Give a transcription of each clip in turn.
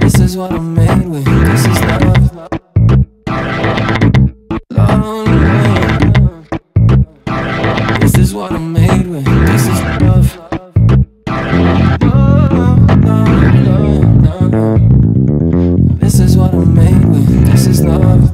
This is what I'm made with. This is love. Love. This is what I'm made with. This is love. Love. This is what I'm made with. This is. Love.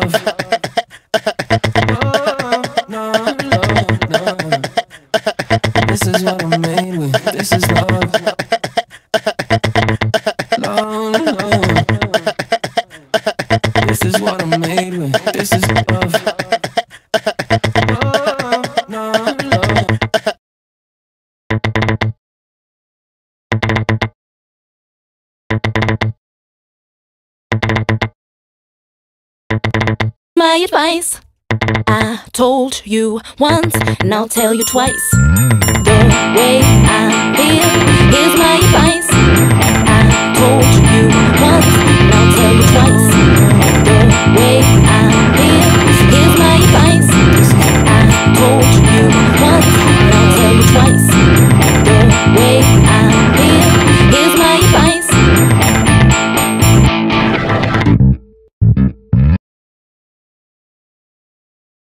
Love. Love, love. This is what I'm made with. This is love. Love, love. This is what I'm made with. This is love. Love, love, love. My advice. I told you once, and I'll tell you twice. Mm. The way I feel is my advice.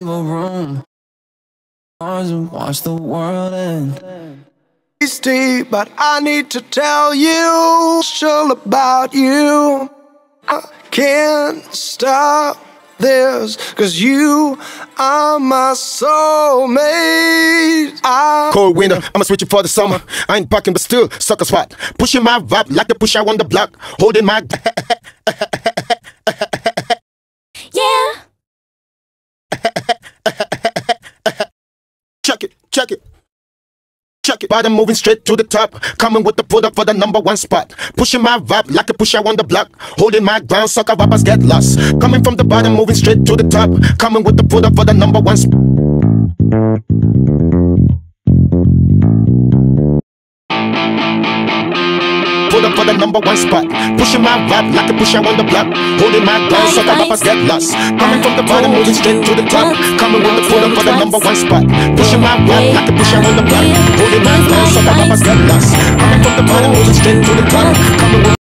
A room. Mars and watch the world end. It's deep, but I need to tell you all about you. I can't stop this, cause you are my soulmate. I Cold winter, I'ma switch it for the summer. I ain't bucking, but still sucker spot. Pushing my vibe like the push I on the block. Holding my. Yeah. check it, check it. Check it. Bottom moving straight to the top. Coming with the up for the number one spot. Pushing my vibe like a push I on the block. Holding my ground, sucker rappers get lost. Coming from the bottom, moving straight to the top. Coming with the up for the number one spot. Put up for the number one spot. Pushing my vibe like a push I on the block. Holding my ground, sucker rappers get lost. Coming from the bottom, moving straight to the top. Coming with the put up for the number one spot. Pushing my vibe like a push I on the block. Holding my ground, sucker rappers get lost. Coming from the bottom, moving straight to the top. Coming with